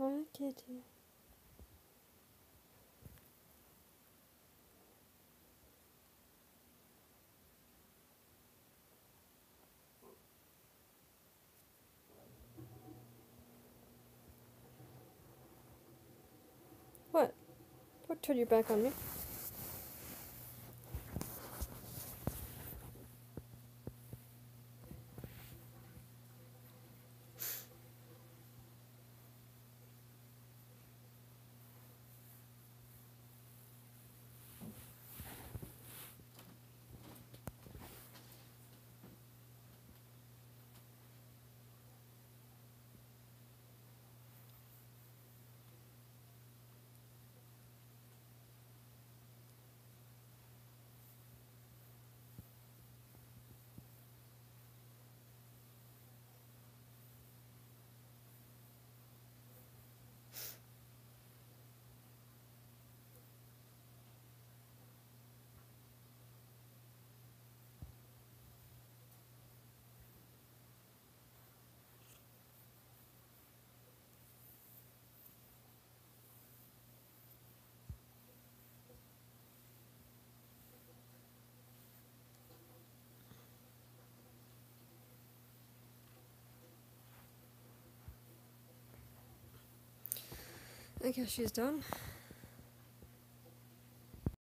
My kitty. What? Don't turn your back on me. I guess she's done.